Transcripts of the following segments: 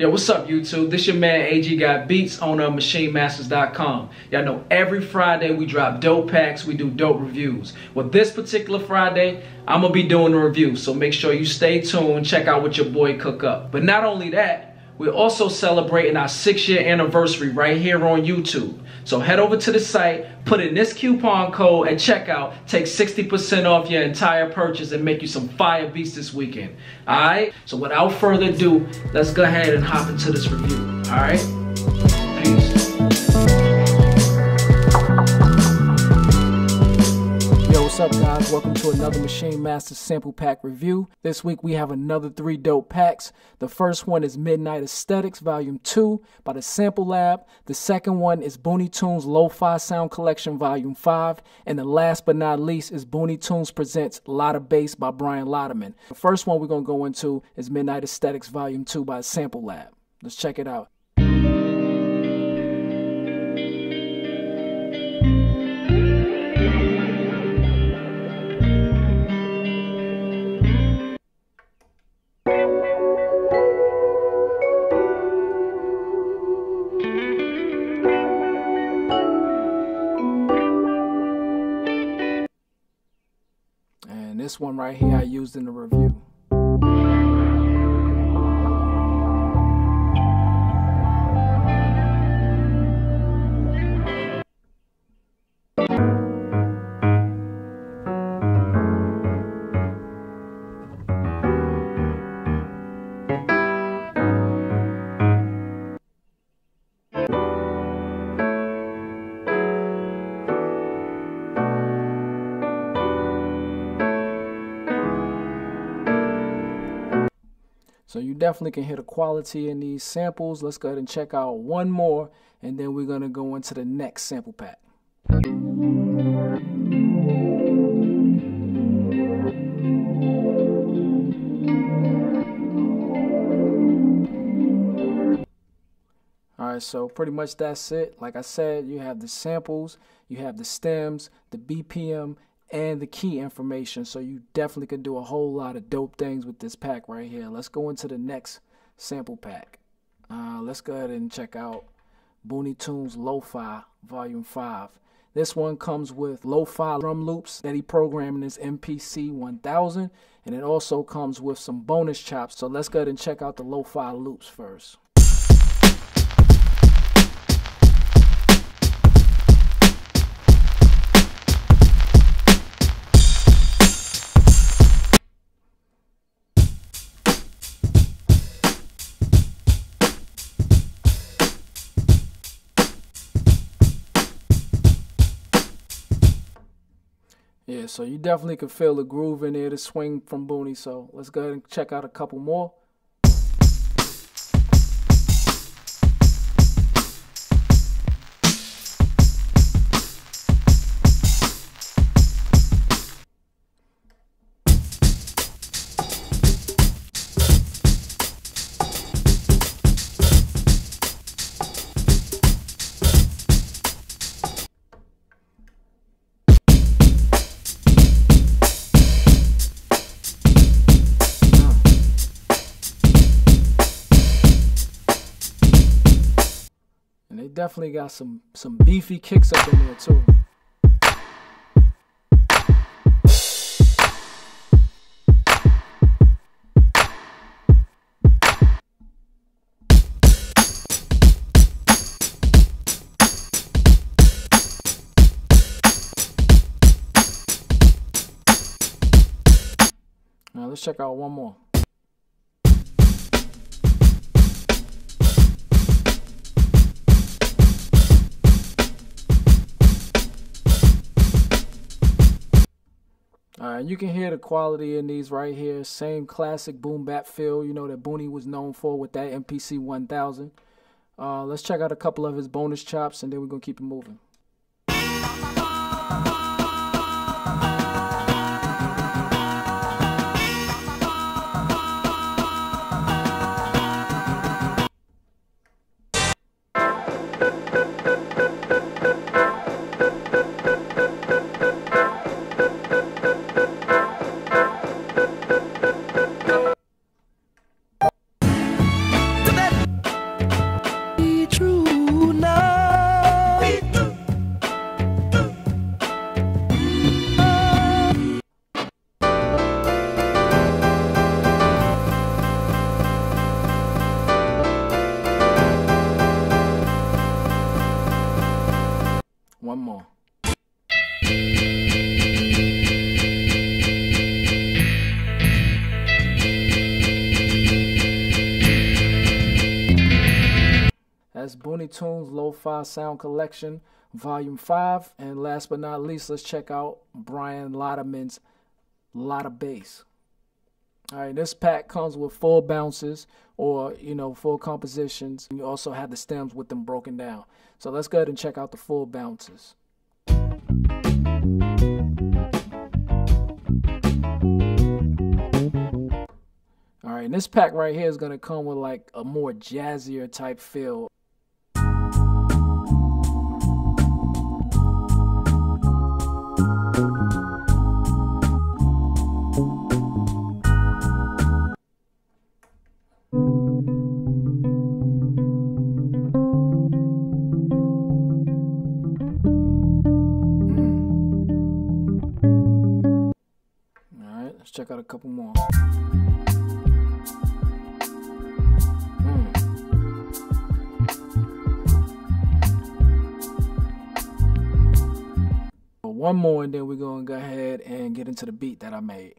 Yo, what's up, YouTube? This your man AG Got Beats, owner of MaschineMasters.com. Y'all know every Friday we drop dope packs, we do dope reviews. Well, this particular Friday, I'm gonna be doing a review, so make sure you stay tuned, check out what your boy cook up. But not only that, we're also celebrating our six year anniversary right here on YouTube. So head over to the site, put in this coupon code at checkout, take 60% off your entire purchase and make you some fire beats this weekend. Alright? So without further ado, let's go ahead and hop into this review. Alright? Peace. What's up guys, welcome to another Maschine Master sample pack review. This week we have another three dope packs. The first one is Midnight Aesthetics Volume 2 by the Sample Lab. The second one is Boonie Tunes Lo-Fi Sound Collection Volume 5. And the last but not least is Boonie Tunes Presents Lotta Bass by Brian Lottermann. The first one we're going to go into is Midnight Aesthetics Volume 2 by Sample Lab. Let's check it out. One right here I used in the review. So you definitely can hear the quality in these samples. Let's go ahead and check out one more, and then we're going to go into the next sample pack. Alright, so pretty much that's it. Like I said, you have the samples, you have the stems, the BPM, and the key information. So you definitely can do a whole lot of dope things with this pack right here. Let's go into the next sample pack. Uh, let's go ahead and check out Boonie Tunes Lo-Fi Volume 5. This one comes with lo-fi drum loops that he programmed in his MPC 1000 and it also comes with some bonus chops. So let's go ahead and check out the lo-fi loops first. So you definitely can feel the groove in there, the swing from Boonie. So let's go ahead and check out a couple more. Definitely got some some beefy kicks up in there too. Now let's check out one more. You can hear the quality in these right here. Same classic boom bap feel, you know, that Boonie was known for with that MPC 1000. Uh, let's check out a couple of his bonus chops and then we're going to keep it moving. That's Boonie Tunes Lo-Fi Sound Collection, Volume 5. And last but not least, let's check out Brian Lottermann's Lotta Bass. All right, this pack comes with full bounces or, you know, full compositions. You also have the stems with them broken down. So let's go ahead and check out the full bounces. All right, and this pack right here is going to come with like a more jazzier type feel. A couple more. Mm. One more, and then we're to go ahead and get into the beat that I made.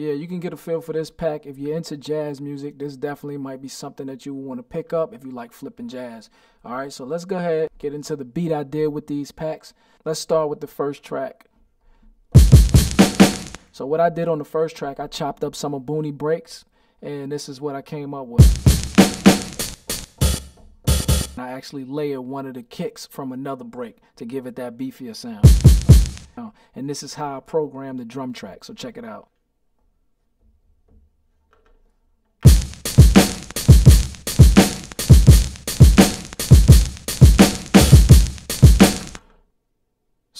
Yeah, you can get a feel for this pack. If you're into jazz music, this definitely might be something that you want to pick up if you like flipping jazz. All right, so let's go ahead, get into the beat I did with these packs. Let's start with the first track. So what I did on the first track, I chopped up some of Boonie breaks, and this is what I came up with. I actually layered one of the kicks from another break to give it that beefier sound. And this is how I programmed the drum track, so check it out.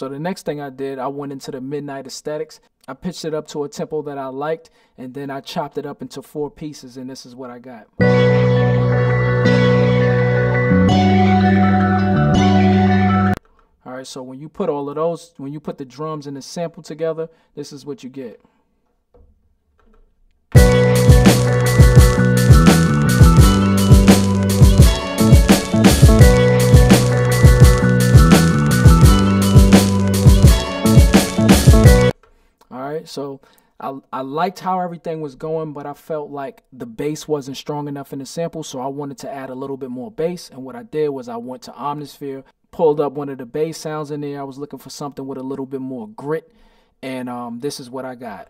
So the next thing I did, I went into the midnight aesthetics. I pitched it up to a tempo that I liked, and then I chopped it up into four pieces, and this is what I got. All right, so when you put all of those, when you put the drums and the sample together, this is what you get. Right? So I, I liked how everything was going, but I felt like the bass wasn't strong enough in the sample, so I wanted to add a little bit more bass. And what I did was I went to Omnisphere, pulled up one of the bass sounds in there. I was looking for something with a little bit more grit, and um, this is what I got.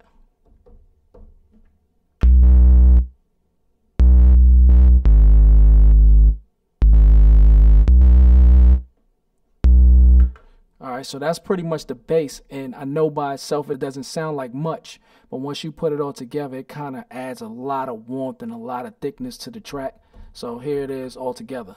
Right, so that's pretty much the bass. And I know by itself it doesn't sound like much, but once you put it all together, it kind of adds a lot of warmth and a lot of thickness to the track. So here it is all together.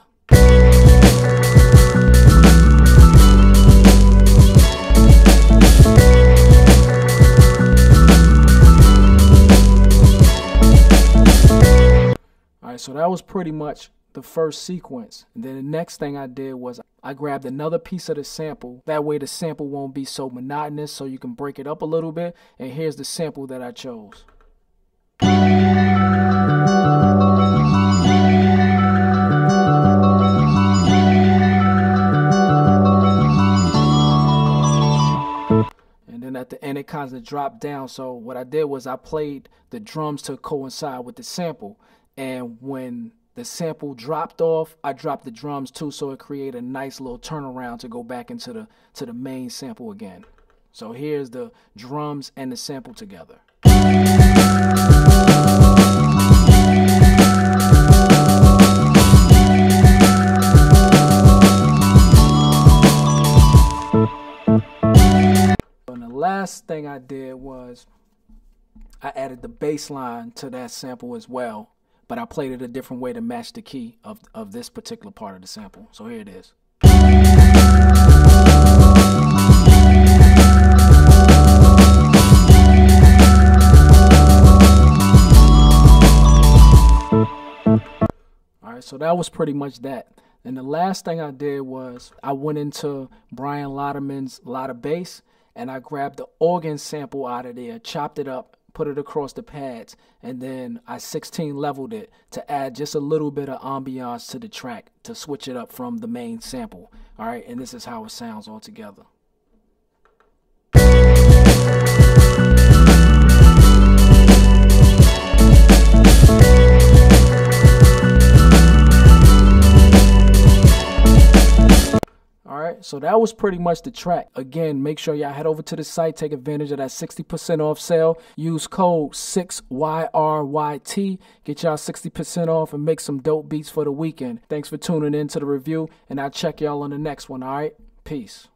All right, so that was pretty much the first sequence. And then the next thing I did was I grabbed another piece of the sample. That way the sample won't be so monotonous so you can break it up a little bit. And here's the sample that I chose. And then at the end it kind of dropped down. So what I did was I played the drums to coincide with the sample. And when the sample dropped off. I dropped the drums too, so it created a nice little turnaround to go back into the to the main sample again. So here's the drums and the sample together. And the last thing I did was I added the bass line to that sample as well but I played it a different way to match the key of, of this particular part of the sample. So here it is. All right, so that was pretty much that. And the last thing I did was I went into Brian Lottermann's Lotta Bass and I grabbed the organ sample out of there, chopped it up, put it across the pads, and then I 16 leveled it to add just a little bit of ambiance to the track to switch it up from the main sample. All right, and this is how it sounds all together. So that was pretty much the track. Again, make sure y'all head over to the site, take advantage of that 60% off sale. Use code 6YRYT, get y'all 60% off and make some dope beats for the weekend. Thanks for tuning in to the review, and I'll check y'all on the next one, all right? Peace.